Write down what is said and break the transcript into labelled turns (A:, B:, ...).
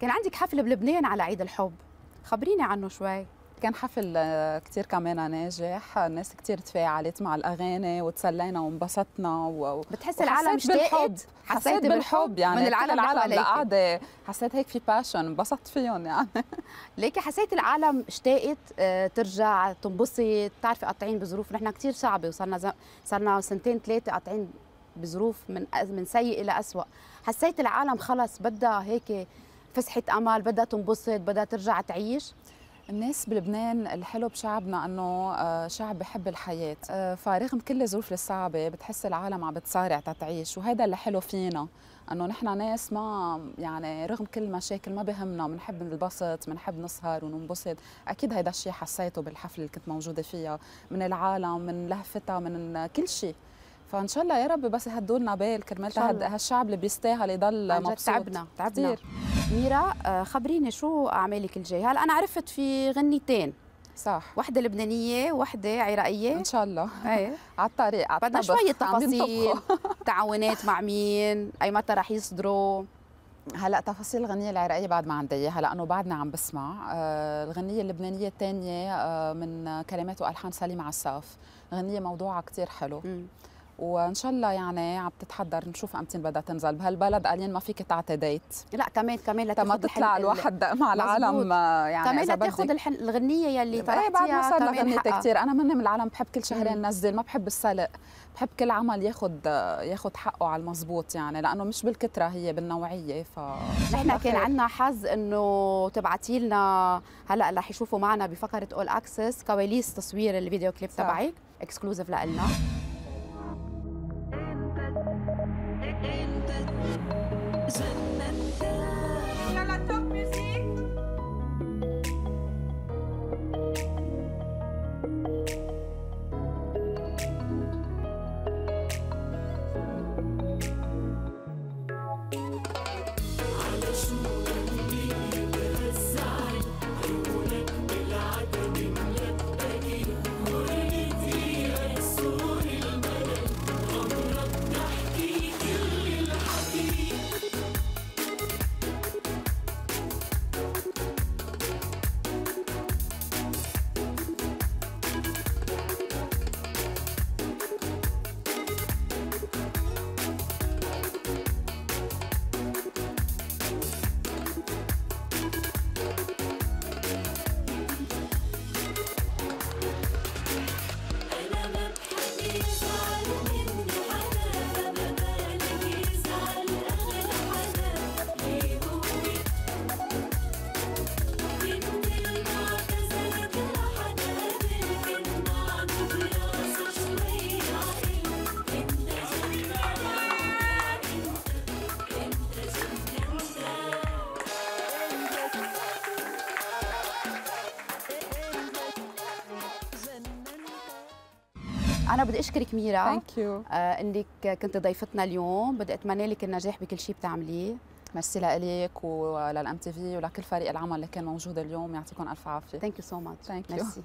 A: كان عندك حفل بلبنان على عيد الحب. خبريني عنه شوي.
B: كان حفل آه، كتير كمان ناجح. الناس كتير تفاعلت مع الأغاني وتسلينا وانبسطنا و...
A: بتحس العالم
B: بالحب. حسيت بالحب يعني
A: من العالم
B: العالم. قاعدة حسيت هيك في باشن انبسطت فيهم يعني.
A: ليكي حسيت العالم اشتاقت آه، ترجع تنبسط بتعرفي قاطعين بظروف؟ نحن كثير صعبة وصرنا ز... صرنا سنتين ثلاثة قاطعين بظروف من من سيء إلى أسوأ. حسيت العالم خلص بدها هيك فسحة أمل بدها تنبسط بدها ترجع تعيش؟
B: الناس بلبنان الحلو بشعبنا إنه آه، شعب بحب الحياة. آه، فرغم كل الظروف الصعبة بتحس العالم عم بتصارع تتعيش وهذا اللي حلو فينا. إنه نحن ناس ما يعني رغم كل المشاكل ما بهمنا بنحب ننبسط بنحب نسهر وننبسط. أكيد هيدا الشيء حسيته بالحفلة اللي كنت موجودة فيها من العالم من لهفتها من كل شيء فإن شاء الله يا رب بس يهدوا لنا بال كرمال. هالشعب اللي بيستاهل يضل مبسوط.
A: تعبنا تعبنا.
B: كتير.
A: ميرا آه، خبريني شو أعمالك الجاي هلا أنا عرفت في غنيتين.
B: صح.
A: وحدة لبنانية وحدة عراقية.
B: إن شاء الله.
A: إيه.
B: على الطريق على
A: بدنا
B: شوية
A: تفاصيل. تعاونات مع مين أي متى رح يصدروا.
B: هلا تفاصيل الغنية العراقية بعد ما عندي اياها لأنه بعدنا عم بسمع. آه الغنية اللبنانية الثانية آه من كلمات وألحان سليم عساف غنية موضوعها كتير حلو.
A: مم.
B: وإن شاء الله يعني عم تتحضر نشوف أمتين بدها تنزل بهالبلد قالين ما فيك تعطي ديت
A: لا كمان كمان
B: ما
A: لتاخذ
B: تطلع الواحد مع العالم آه، يعني
A: كمان لتاخذ. الحن... الغنية يلي
B: إيه بعد ما صار
A: كمان
B: غنيت
A: حقها.
B: كثير أنا مني من العالم بحب كل شهرين. نزل ما بحب السلق بحب كل عمل ياخد ياخد حقه على المزبوط يعني لأنه مش بالكترة هي بالنوعية ف
A: نحن كان عندنا حظ إنه تبعتي لنا هلأ رح يشوفوا معنا بفقرة All Access كواليس تصوير الفيديو كليب. تبعك exclusive لنا
C: Is it
A: أنا بدي أشكرك ميرا.
B: thank you
A: آه إنك كنت ضيفتنا اليوم. بدي أتمنى لك النجاح بكل شيء بتعمليه.
B: ميرسي لك ولل MTV ولكل فريق العمل اللي كان موجود اليوم. يعطيكم ألف
A: عافية. thank you so
B: much you.
A: merci